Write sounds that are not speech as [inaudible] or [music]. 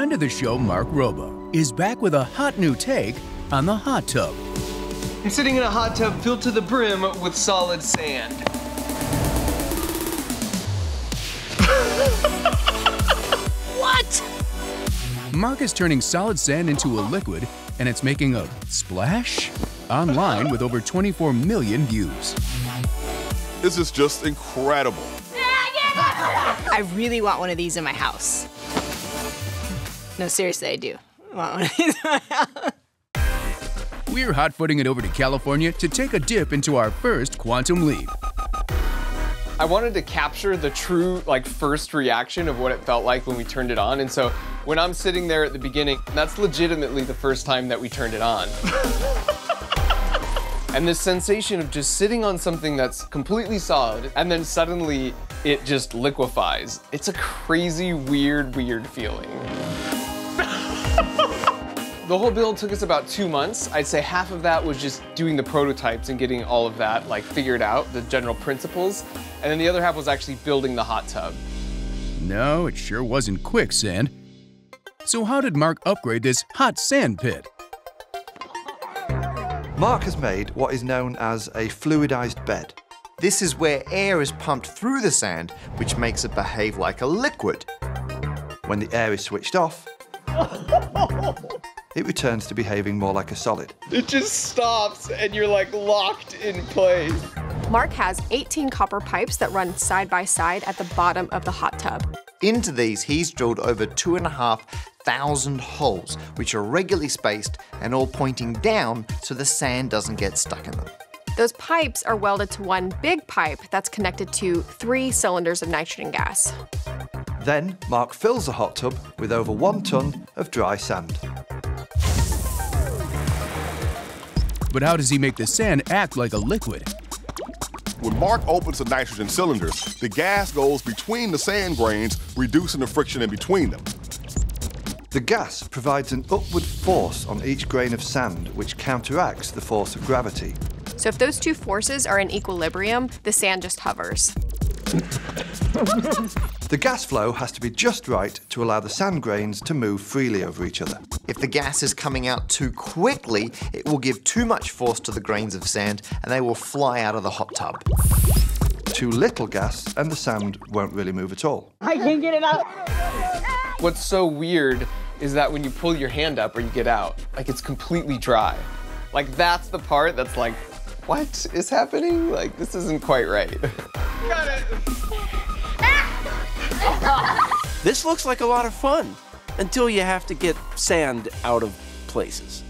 friend of the show, Mark Rober, is back with a hot new take on the hot tub. I'm sitting in a hot tub filled to the brim with solid sand. [laughs] What? Mark is turning solid sand into a liquid, and it's making a splash online with over 24 million views. This is just incredible. I really want one of these in my house. No, seriously, I do. I want one of these in my house. We're hot footing it over to California to take a dip into our first quantum leap. I wanted to capture the true, like, first reaction of what it felt like when we turned it on. And so when I'm sitting there at the beginning, that's legitimately the first time that we turned it on. [laughs] and this sensation of just sitting on something that's completely solid and then suddenly it just liquefies. It's a crazy, weird, weird feeling. The whole build took us about two months. I'd say half of that was just doing the prototypes and getting all of that like figured out, the general principles. And then the other half was actually building the hot tub. No, it sure wasn't quicksand. So how did Mark upgrade this hot sand pit? Mark has made what is known as a fluidized bed. This is where air is pumped through the sand, which makes it behave like a liquid. When the air is switched off, it returns to behaving more like a solid. It just stops and you're like locked in place. Mark has 18 copper pipes that run side by side at the bottom of the hot tub. Into these, he's drilled over two and a half thousand holes, which are regularly spaced and all pointing down so the sand doesn't get stuck in them. Those pipes are welded to one big pipe that's connected to three cylinders of nitrogen gas. Then, Mark fills the hot tub with over one ton of dry sand. But how does he make the sand act like a liquid? When Mark opens the nitrogen cylinders, the gas goes between the sand grains, reducing the friction in between them. The gas provides an upward force on each grain of sand, which counteracts the force of gravity. So if those two forces are in equilibrium, the sand just hovers. [laughs] The gas flow has to be just right to allow the sand grains to move freely over each other. If the gas is coming out too quickly, it will give too much force to the grains of sand and they will fly out of the hot tub. Too little gas and the sand won't really move at all. I can't get it out. What's so weird is that when you pull your hand up or you get out, like it's completely dry. Like that's the part that's like, what is happening? Like this isn't quite right. [laughs] Got it. This looks like a lot of fun until you have to get sand out of places.